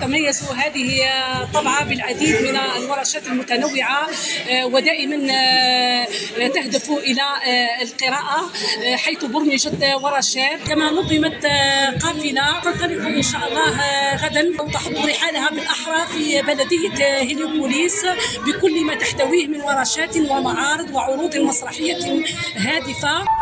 تتميز هذه آه، طبعة بالعديد من الورشات المتنوعة آه، ودائما آه، تهدف إلى القراءة حيث برمجت ورشات. كما نظمت قافلة تنطلق إن شاء الله غدا. وتحط رحالها بالأحرى في بلدية هليوبوليس بكل ما تحتويه من ورشات ومعارض وعروض مسرحية هادفة.